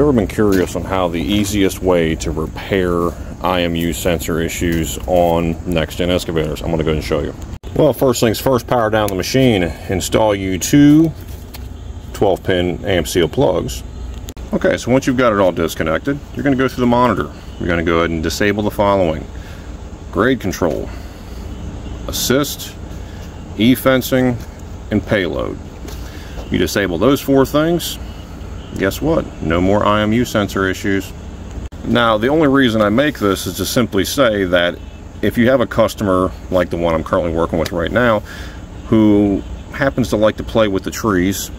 ever been curious on how the easiest way to repair IMU sensor issues on next gen excavators? I'm going to go ahead and show you. Well, first things first, power down the machine. Install you two 12 pin amp seal plugs. Okay, so once you've got it all disconnected, you're going to go through the monitor. You're going to go ahead and disable the following. Grade control, assist, e-fencing, and payload. You disable those four things, guess what? No more IMU sensor issues. Now, the only reason I make this is to simply say that if you have a customer like the one I'm currently working with right now, who happens to like to play with the trees,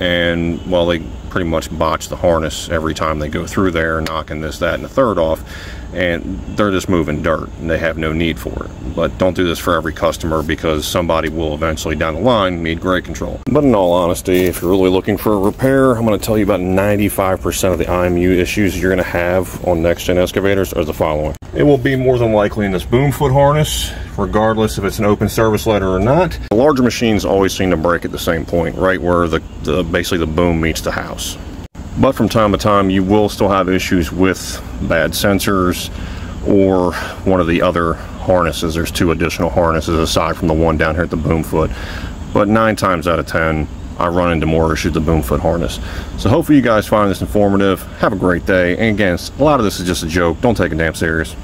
and while they pretty much botch the harness every time they go through there, knocking this, that, and the third off, and they're just moving dirt, and they have no need for it. But don't do this for every customer because somebody will eventually down the line need grade control. But in all honesty, if you're really looking for a repair, I'm going to tell you about 95% of the IMU issues you're going to have on next-gen excavators are the following. It will be more than likely in this boom foot harness, regardless if it's an open service letter or not. The larger machines always seem to break at the same point, right where the, the basically the boom meets the house. But from time to time, you will still have issues with bad sensors or one of the other harnesses. There's two additional harnesses aside from the one down here at the boom foot. But nine times out of 10, I run into more issues with the boom foot harness. So hopefully you guys find this informative. Have a great day. And again, a lot of this is just a joke. Don't take it damn serious.